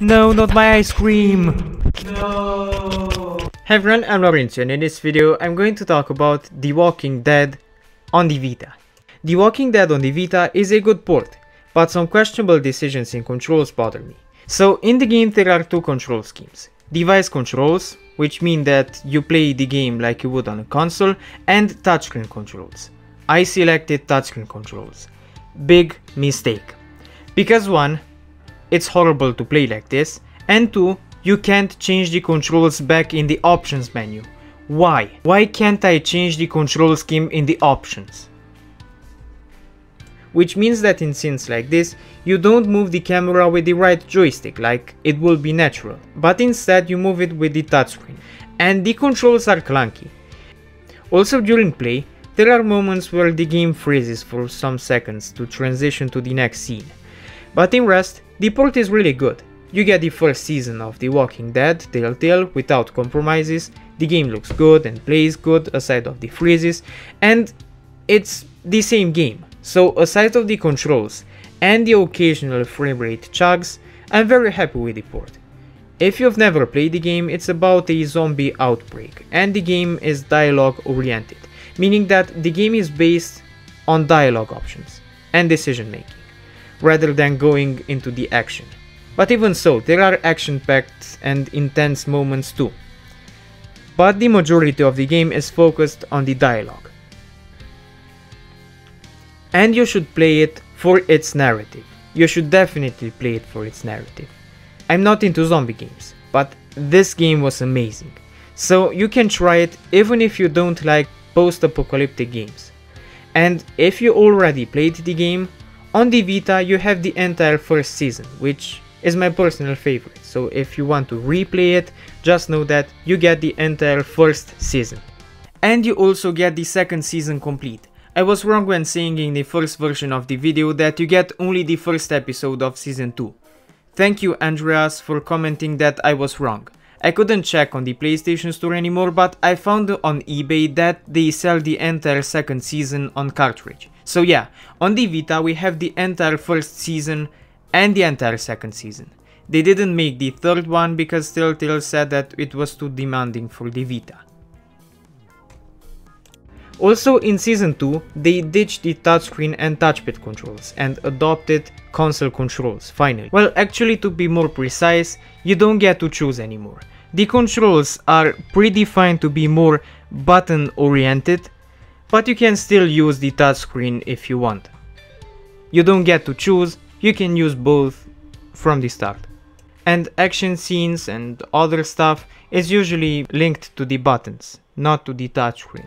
No, not my ice cream! No! Hey everyone, I'm Laurentiu and in this video I'm going to talk about The Walking Dead on the Vita. The Walking Dead on the Vita is a good port, but some questionable decisions in controls bother me. So in the game there are two control schemes. Device controls, which mean that you play the game like you would on a console, and touchscreen controls. I selected touchscreen controls. Big mistake. Because one, it's horrible to play like this, and 2. You can't change the controls back in the options menu. Why? Why can't I change the control scheme in the options? Which means that in scenes like this, you don't move the camera with the right joystick like it will be natural, but instead you move it with the touchscreen, and the controls are clunky. Also during play, there are moments where the game freezes for some seconds to transition to the next scene. But in rest, the port is really good. You get the first season of The Walking Dead Telltale without compromises, the game looks good and plays good aside of the freezes, and it's the same game. So aside of the controls and the occasional frame rate chugs, I'm very happy with the port. If you've never played the game, it's about a zombie outbreak, and the game is dialogue oriented, meaning that the game is based on dialogue options and decision making rather than going into the action. But even so, there are action-packed and intense moments too. But the majority of the game is focused on the dialogue. And you should play it for its narrative. You should definitely play it for its narrative. I'm not into zombie games, but this game was amazing. So you can try it even if you don't like post-apocalyptic games. And if you already played the game, on the Vita you have the entire first season, which is my personal favorite, so if you want to replay it, just know that you get the entire first season. And you also get the second season complete. I was wrong when saying in the first version of the video that you get only the first episode of season 2. Thank you Andreas for commenting that I was wrong. I couldn't check on the PlayStation Store anymore, but I found on eBay that they sell the entire second season on cartridge. So yeah, on the Vita we have the entire first season and the entire second season. They didn't make the third one because Telltale said that it was too demanding for the Vita. Also in Season 2, they ditched the touchscreen and touchpad controls and adopted console controls, finally. Well, actually to be more precise, you don't get to choose anymore. The controls are predefined to be more button oriented, but you can still use the touchscreen if you want. You don't get to choose, you can use both from the start. And action scenes and other stuff is usually linked to the buttons, not to the touchscreen.